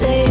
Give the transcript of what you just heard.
say